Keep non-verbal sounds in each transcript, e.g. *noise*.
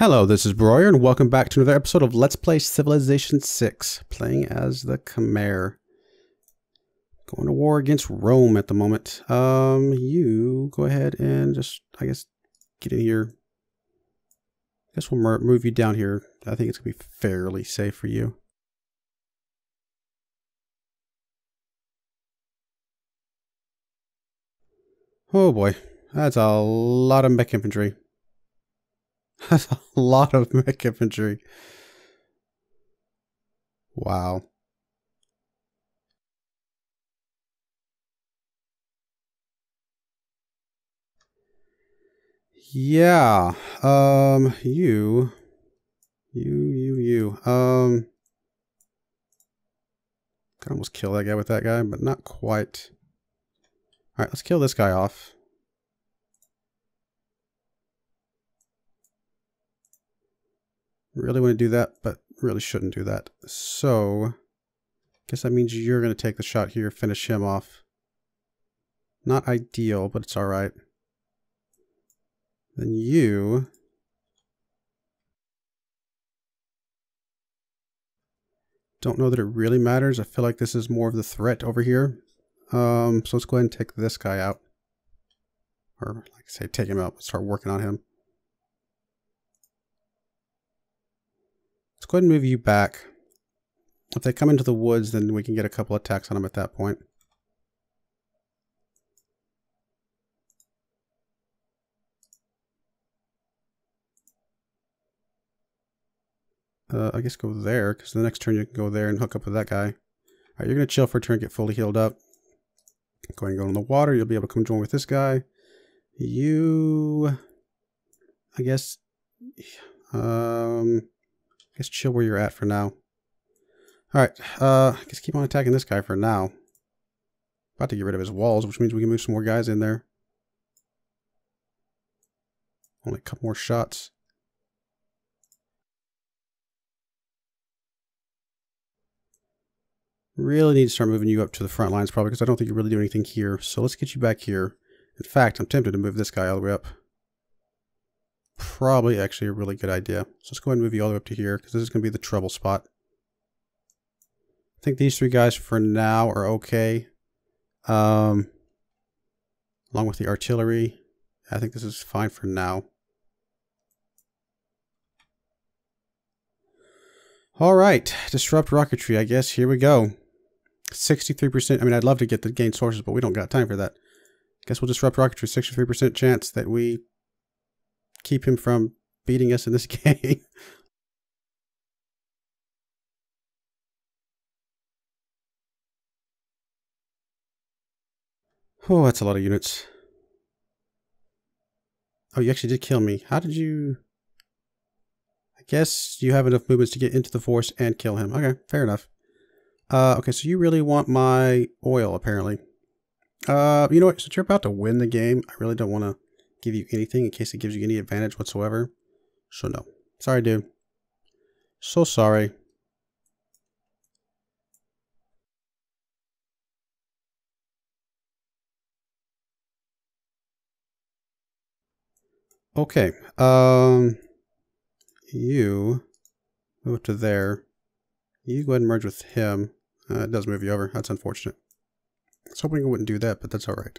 Hello, this is Broyar, and welcome back to another episode of Let's Play Civilization 6, playing as the Khmer. Going to war against Rome at the moment. Um, you go ahead and just, I guess, get in here. I guess we'll move you down here. I think it's going to be fairly safe for you. Oh boy, that's a lot of mech infantry. That's a lot of mech infantry. Wow. Yeah. Um, you. You, you, you. Um. Could almost kill that guy with that guy, but not quite. Alright, let's kill this guy off. Really want to do that, but really shouldn't do that. So, guess that means you're going to take the shot here, finish him off. Not ideal, but it's alright. Then you... Don't know that it really matters. I feel like this is more of the threat over here. Um, so let's go ahead and take this guy out. Or, like I say, take him out. Start working on him. Go ahead and move you back. If they come into the woods, then we can get a couple attacks on them at that point. Uh, I guess go there, because the next turn you can go there and hook up with that guy. Alright, you're going to chill for a turn, get fully healed up. Go ahead and go in the water. You'll be able to come join with this guy. You... I guess... *sighs* Um guess chill where you're at for now. Alright, uh, I guess keep on attacking this guy for now. About to get rid of his walls, which means we can move some more guys in there. Only a couple more shots. Really need to start moving you up to the front lines probably because I don't think you really do anything here. So let's get you back here. In fact, I'm tempted to move this guy all the way up probably actually a really good idea. So let's go ahead and move you all the way up to here because this is going to be the trouble spot. I think these three guys for now are okay. Um, along with the artillery. I think this is fine for now. All right, disrupt rocketry, I guess. Here we go. 63%. I mean, I'd love to get the gain sources, but we don't got time for that. Guess we'll disrupt rocketry. 63% chance that we keep him from beating us in this *laughs* game. oh, that's a lot of units. Oh, you actually did kill me. How did you... I guess you have enough movements to get into the force and kill him. Okay, fair enough. Uh, okay, so you really want my oil, apparently. Uh, you know what? Since you're about to win the game, I really don't want to give you anything in case it gives you any advantage whatsoever. So no. Sorry, dude. So sorry. Okay. Um, you move to there. You go ahead and merge with him. Uh, it does move you over. That's unfortunate. I was hoping it wouldn't do that, but that's all right.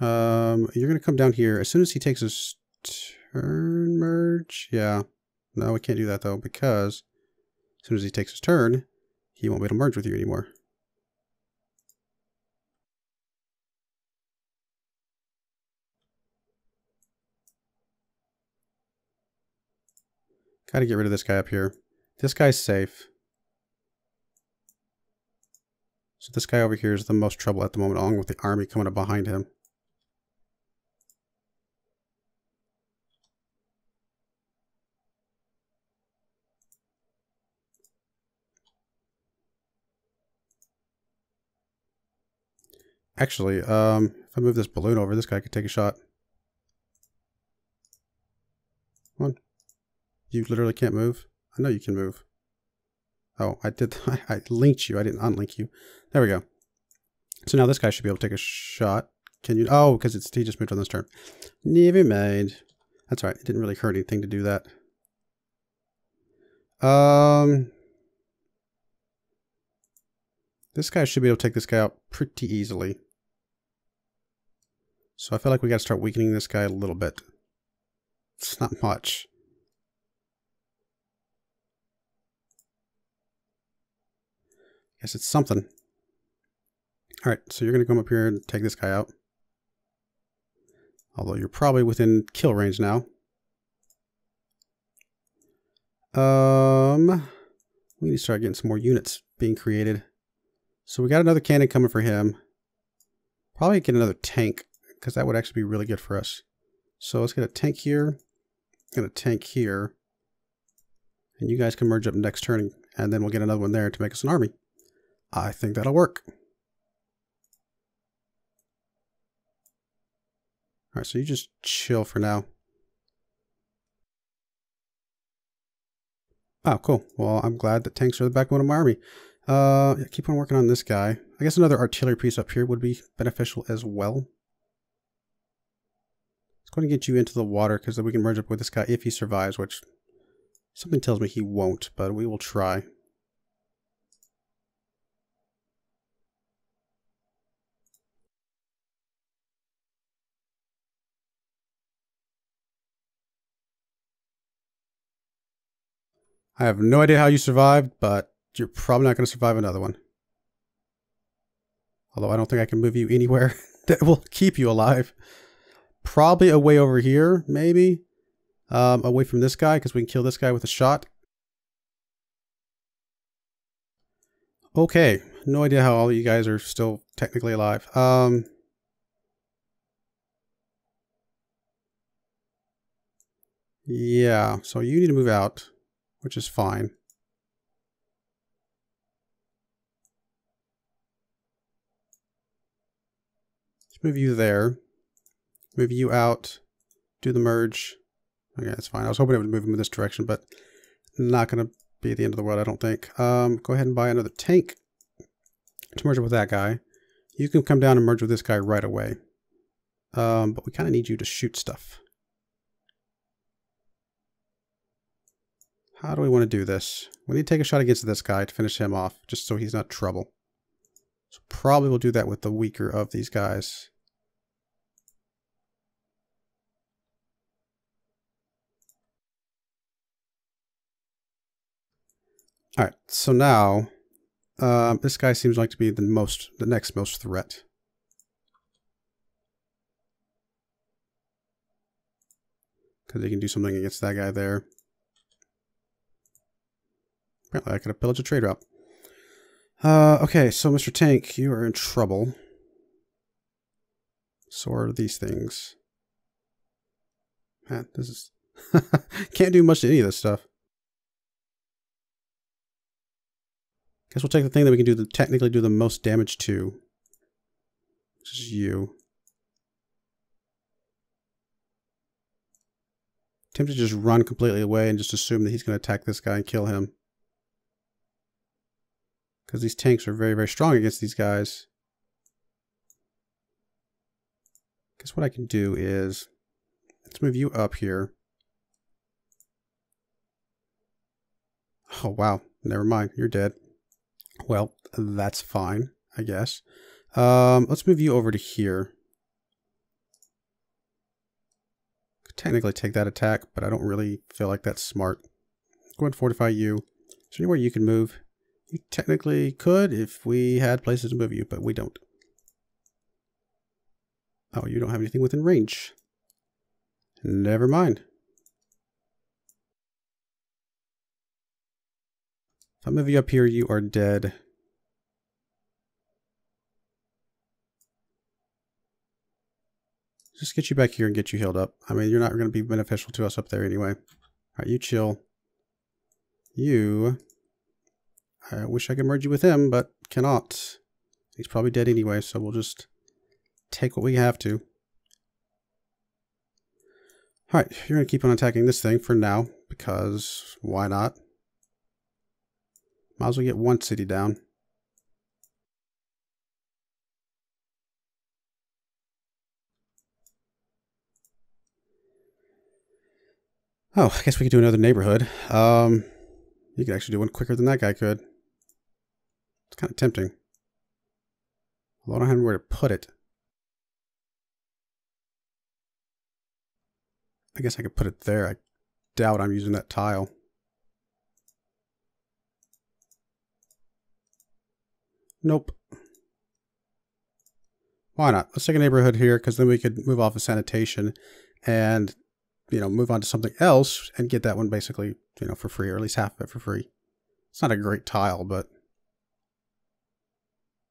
Um, you're going to come down here. As soon as he takes his turn merge. Yeah. No, we can't do that though, because as soon as he takes his turn, he won't be able to merge with you anymore. Got to get rid of this guy up here. This guy's safe. So this guy over here is the most trouble at the moment, along with the army coming up behind him. Actually, um, if I move this balloon over, this guy could take a shot. Come on. You literally can't move? I know you can move. Oh, I did. *laughs* I, I linked you. I didn't unlink you. There we go. So now this guy should be able to take a shot. Can you? Oh, because it's he just moved on this turn. Never mind. That's all right. It didn't really hurt anything to do that. Um, this guy should be able to take this guy out pretty easily. So I feel like we got to start weakening this guy a little bit. It's not much. Guess it's something. Alright, so you're going to come up here and take this guy out. Although you're probably within kill range now. Um, we need to start getting some more units being created. So we got another cannon coming for him. Probably get another tank, because that would actually be really good for us. So let's get a tank here, get a tank here. And you guys can merge up next turn, and then we'll get another one there to make us an army. I think that'll work. Alright, so you just chill for now. Oh, cool. Well, I'm glad that tanks are the backbone of my army. Uh, yeah, keep on working on this guy. I guess another artillery piece up here would be beneficial as well. Let's go and get you into the water because we can merge up with this guy if he survives, which something tells me he won't, but we will try. I have no idea how you survived, but you're probably not going to survive another one. Although I don't think I can move you anywhere *laughs* that will keep you alive. Probably away over here, maybe. Um, away from this guy, because we can kill this guy with a shot. Okay, no idea how all you guys are still technically alive. Um, yeah, so you need to move out which is fine. Let's move you there. Move you out. Do the merge. Okay, that's fine. I was hoping it would move him in this direction, but not going to be the end of the world, I don't think. Um, go ahead and buy another tank to merge with that guy. You can come down and merge with this guy right away. Um, but we kind of need you to shoot stuff. How do we want to do this? We need to take a shot against this guy to finish him off, just so he's not trouble. So probably we'll do that with the weaker of these guys. All right, so now um, this guy seems like to be the most, the next most threat. Because he can do something against that guy there. Apparently I could have pillaged a trade route. Uh, okay, so Mr. Tank, you are in trouble. So are these things. Man, this is... *laughs* Can't do much to any of this stuff. Guess we'll take the thing that we can do the technically do the most damage to. Which is you. Tempted to just run completely away and just assume that he's going to attack this guy and kill him. Because these tanks are very, very strong against these guys. Guess what I can do is, let's move you up here. Oh, wow. Never mind. You're dead. Well, that's fine, I guess. Um, let's move you over to here. Could technically take that attack, but I don't really feel like that's smart. Go ahead and fortify you. Is there anywhere you can move? You technically could if we had places to move you, but we don't. Oh, you don't have anything within range. Never mind. I move you up here, you are dead. Just get you back here and get you healed up. I mean, you're not going to be beneficial to us up there anyway. All right, you chill. You I wish I could merge you with him, but cannot. He's probably dead anyway, so we'll just take what we have to. Alright, you're going to keep on attacking this thing for now, because why not? Might as well get one city down. Oh, I guess we could do another neighborhood. Um, You could actually do one quicker than that guy could. It's kind of tempting. Although I don't have anywhere to put it. I guess I could put it there. I doubt I'm using that tile. Nope. Why not? Let's take a neighborhood here because then we could move off of sanitation and, you know, move on to something else and get that one basically, you know, for free or at least half of it for free. It's not a great tile, but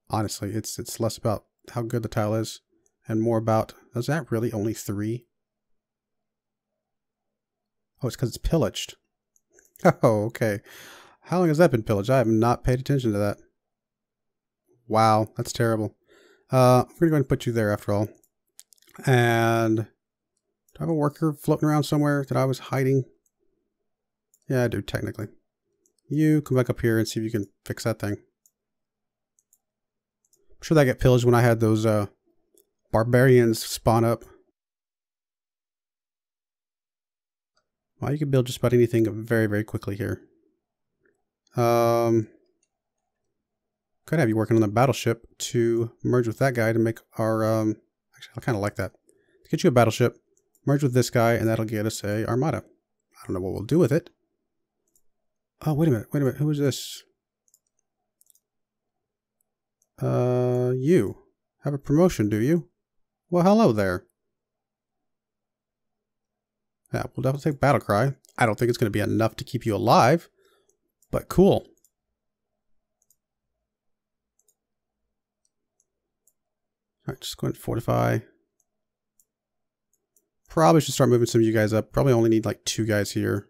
honestly, it's it's less about how good the tile is and more about, is that really only three? Oh, it's because it's pillaged. *laughs* Oh, okay. How long has that been pillaged? I have not paid attention to that. Wow, that's terrible. Uh, I'm going to go and put you there after all. And do I have a worker floating around somewhere that I was hiding? Yeah, I do, technically. You come back up here and see if you can fix that thing. I'm sure that got pillaged when I had those uh, barbarians spawn up. Well, you can build just about anything very, very quickly here. Um, could have you working on the battleship to merge with that guy to make our, um, actually, I kind of like that. To get you a battleship, merge with this guy, and that'll get us a armada. I don't know what we'll do with it. Oh, wait a minute, wait a minute, who is this? Uh, you. Have a promotion, do you? Well, hello there. Yeah, we'll definitely take Battle Cry. I don't think it's going to be enough to keep you alive, but cool. All right, just go and fortify. Probably should start moving some of you guys up. Probably only need like two guys here.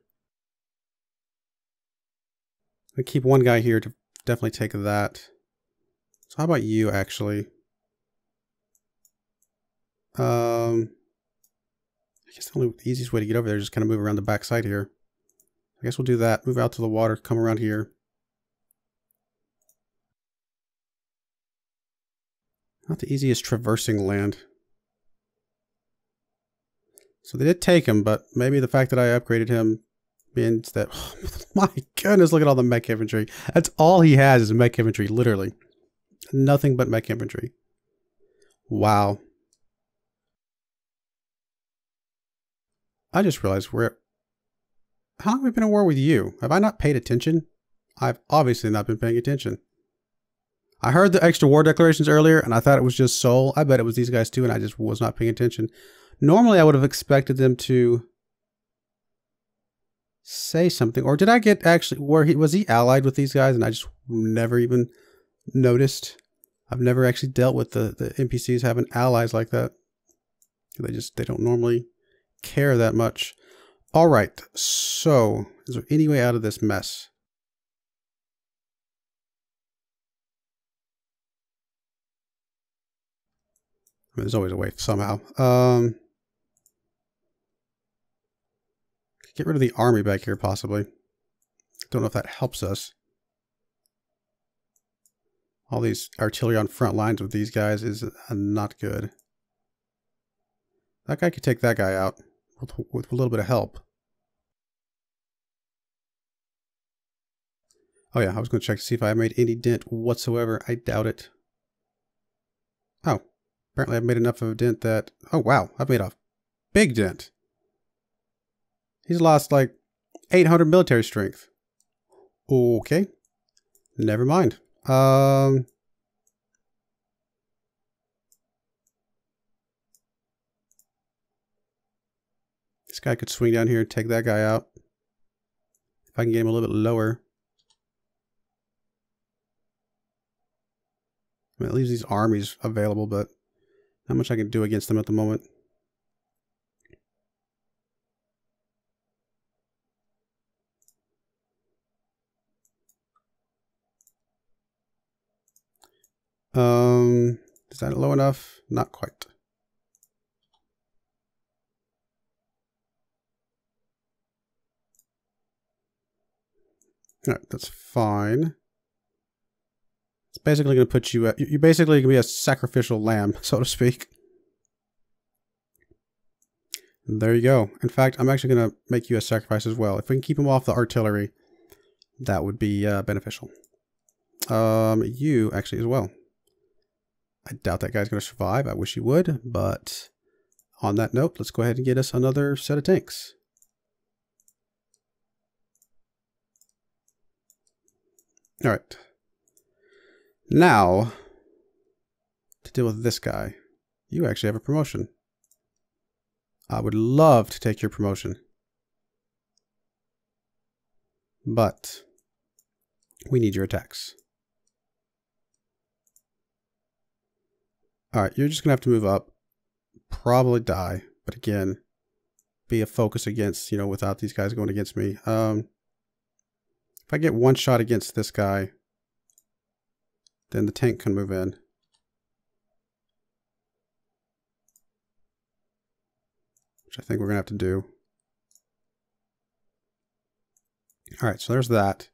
I keep one guy here to definitely take that. So how about you actually? Um, I guess the only easiest way to get over there is just kind of move around the back side here. I guess we'll do that. Move out to the water, come around here. Not the easiest traversing land. So they did take him, but maybe the fact that I upgraded him means that... Oh, *sighs* my goodness, look at all the mech infantry. That's all he has is mech infantry, literally. Nothing but mech infantry. Wow. I just realized we're... How long have we been at war with you? Have I not paid attention? I've obviously not been paying attention. I heard the extra war declarations earlier and I thought it was just Seoul. I bet it was these guys too and I just was not paying attention. Normally I would have expected them to say something. Or did I get actually, where he, was he allied with these guys and I just never even noticed? I've never actually dealt with the, the NPCs having allies like that. They just, they don't normally care that much. All right, so is there any way out of this mess? There's always a way somehow. Um, get rid of the army back here, possibly. Don't know if that helps us. All these artillery on front lines with these guys is not good. That guy could take that guy out with, with a little bit of help. Oh yeah, I was going to check to see if I made any dent whatsoever. I doubt it. Oh, apparently I've made enough of a dent that... Oh wow, I've made a big dent. He's lost like 800 military strength. Okay. Never mind. Um, This guy could swing down here and take that guy out. If I can get him a little bit lower. I mean, it leaves these armies available, but not much I can do against them at the moment. Um, is that low enough? Not quite. All right, that's fine. Basically going to put you at, you're basically going to be a sacrificial lamb, *laughs* so to speak. There you go. In fact, I'm actually going to make you a sacrifice as well. If we can keep him off the artillery, that would be uh, beneficial. Um, you actually as well. I doubt that guy's going to survive. I wish he would, but on that note, let's go ahead and get us another set of tanks. All right. Now, to deal with this guy, you actually have a promotion. I would love to take your promotion. But we need your attacks. Alright, you're just going to have to move up. Probably die. But again, be a focus against, you know, without these guys going against me. Um, if I get one shot against this guy, then the tank can move in. Which I think we're going to have to do. Alright, so there's that.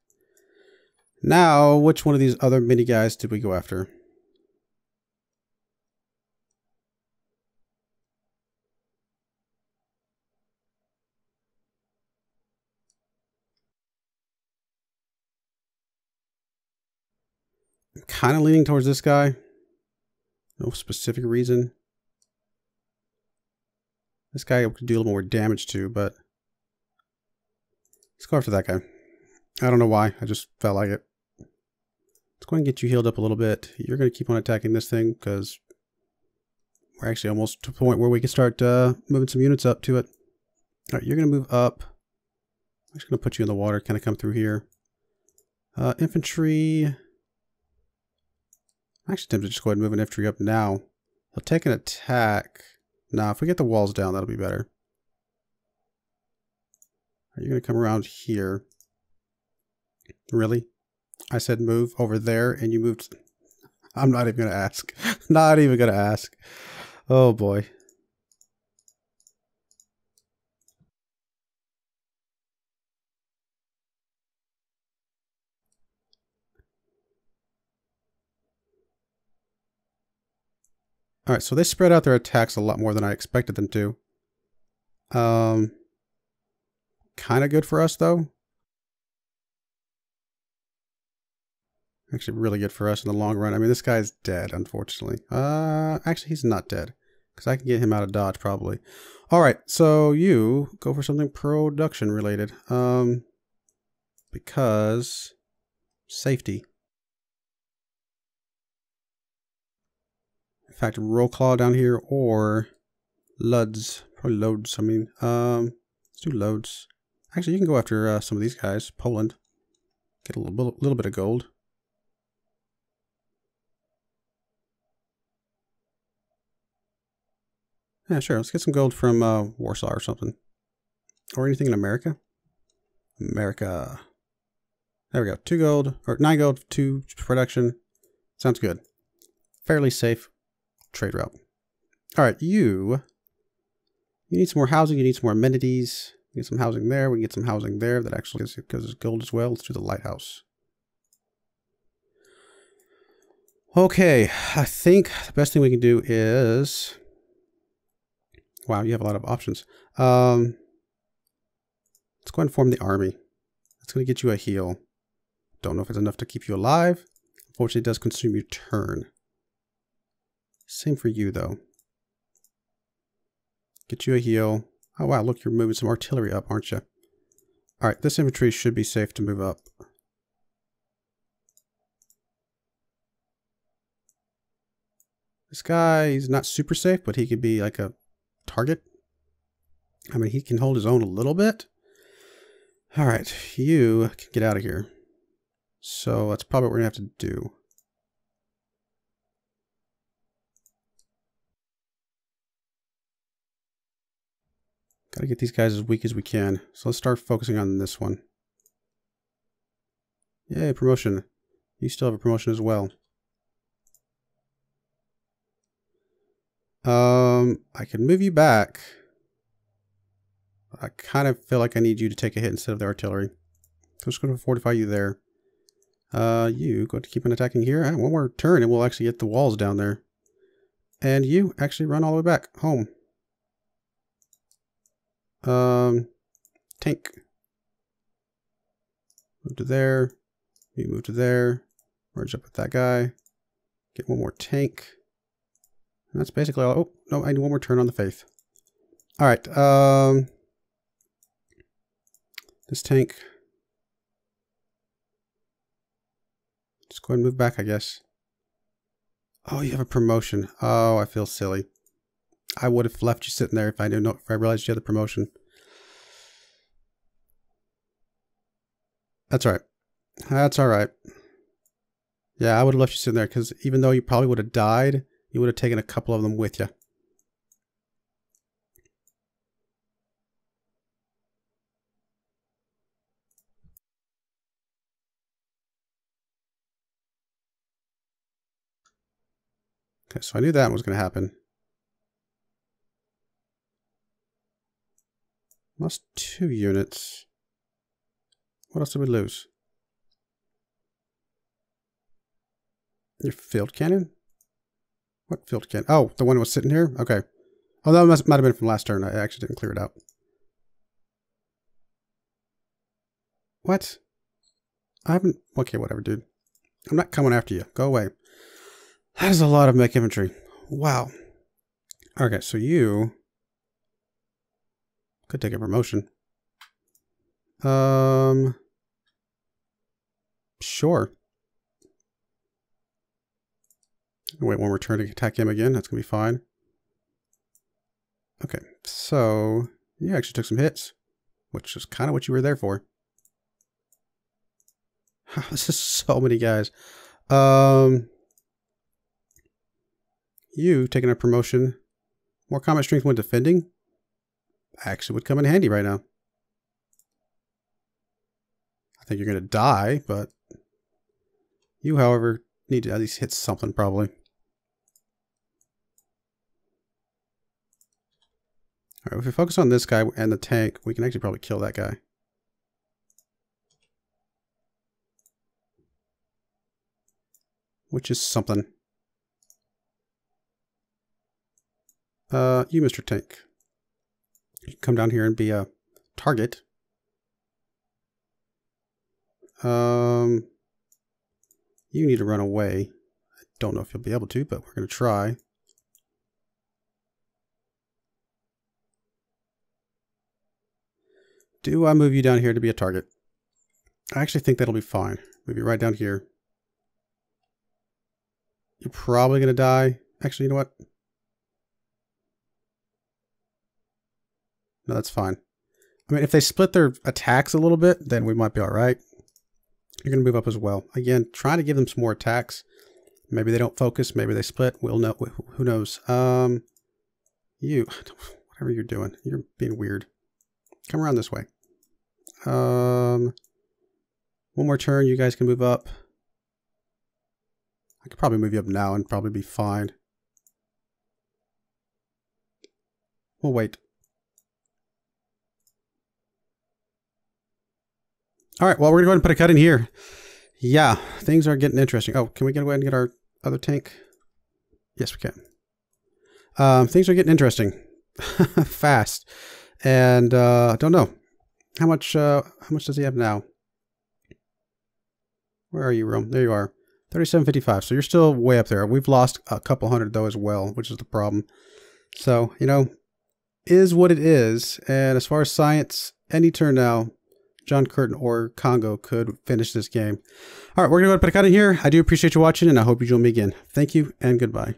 Now, which one of these other mini guys did we go after? Kind of leaning towards this guy. No specific reason. This guy could do a little more damage to, but let's go after that guy. I don't know why. I just felt like it. Let's go and get you healed up a little bit. You're going to keep on attacking this thing because we're actually almost to the point where we can start uh, moving some units up to it. All right, you're going to move up. I'm just going to put you in the water, kind of come through here. Uh, infantry. I'm actually tempted to just go ahead and move an infantry up now. He'll take an attack. Now, if we get the walls down, that'll be better. Are you going to come around here? Really? I said move over there and you moved. *laughs* I'm not even going to ask. *laughs* not even going to ask. Oh boy. All right, so they spread out their attacks a lot more than I expected them to. Um, kind of good for us, though. Actually, really good for us in the long run. I mean, this guy's dead, unfortunately. Uh, actually, he's not dead. Because I can get him out of dodge, probably. All right, so you go for something production related. Um, because safety. Fact, roll claw down here or luds. Probably loads, I mean. Um, let's do loads. Actually, you can go after uh, some of these guys. Poland. Get a little, little bit of gold. Yeah, sure. Let's get some gold from uh, Warsaw or something. Or anything in America. America. There we go. Two gold, or nine gold, two production. Sounds good. Fairly safe trade route. All right, you. You need some more housing. You need some more amenities. Get some housing there. We can get some housing there that actually is because gold as well. Let's do the lighthouse. Okay, I think the best thing we can do is Wow, you have a lot of options. Um, let's go and form the army. It's going to get you a heal. Don't know if it's enough to keep you alive. Unfortunately, it does consume your turn. Same for you, though. Get you a heal. Oh, wow, look, you're moving some artillery up, aren't you? All right, this infantry should be safe to move up. This guy, he's not super safe, but he could be like a target. I mean, he can hold his own a little bit. All right, you can get out of here. So that's probably what we're going to have to do. Got to get these guys as weak as we can. So let's start focusing on this one. Yay, promotion. You still have a promotion as well. Um, I can move you back. I kind of feel like I need you to take a hit instead of the artillery. So I'm just going to fortify you there. Uh, you go to keep on attacking here. And one more turn and we'll actually get the walls down there. And you actually run all the way back home. Um, tank. Move to there. You move to there. Merge up with that guy. Get one more tank. And that's basically all. Oh, no, I need one more turn on the faith. All right. Um, this tank. Just go ahead and move back, I guess. Oh, you have a promotion. Oh, I feel silly. I would have left you sitting there if I knew if I realized you had the promotion. That's all right. That's all right. Yeah, I would have left you sitting there because even though you probably would have died, you would have taken a couple of them with you. Okay, so I knew that was going to happen. Lost two units. What else did we lose? Your field cannon? What field cannon? Oh, the one that was sitting here? Okay. Oh, that must, might have been from last turn. I actually didn't clear it out. What? I haven't... Okay, whatever, dude. I'm not coming after you. Go away. That is a lot of mech infantry. Wow. Okay, so you could take a promotion. Um, sure. Wait one more turn to attack him again. That's going to be fine. Okay, so you actually took some hits, which is kind of what you were there for. *laughs* this is so many guys. Um, you taking a promotion, more combat strength when defending, actually would come in handy right now. I think you're going to die, but you, however, need to at least hit something probably. All right, if we focus on this guy and the tank, we can actually probably kill that guy. Which is something. Uh, you, Mr. Tank. Come down here and be a target. Um, you need to run away. I don't know if you'll be able to, but we're going to try. Do I move you down here to be a target? I actually think that'll be fine. Move you right down here. You're probably going to die. Actually, you know what? No, that's fine. I mean, if they split their attacks a little bit, then we might be all right. You're going to move up as well. Again, trying to give them some more attacks. Maybe they don't focus. Maybe they split. We'll know. Who knows? Um, you, *laughs* whatever you're doing, you're being weird. Come around this way. Um, one more turn. You guys can move up. I could probably move you up now and probably be fine. We'll wait. All right, well, we're going to go ahead and put a cut in here. Yeah, things are getting interesting. Oh, can we get away and get our other tank? Yes, we can. Um, things are getting interesting *laughs* fast. And uh, I don't know. How much uh, how much does he have now? Where are you, Rome? There you are. 3755. So you're still way up there. We've lost a couple hundred, though, as well, which is the problem. So, you know, is what it is. And as far as science, any turn now, John Curtin or Congo could finish this game. All right, we're going to go put a cut in here. I do appreciate you watching, and I hope you join me again. Thank you, and goodbye.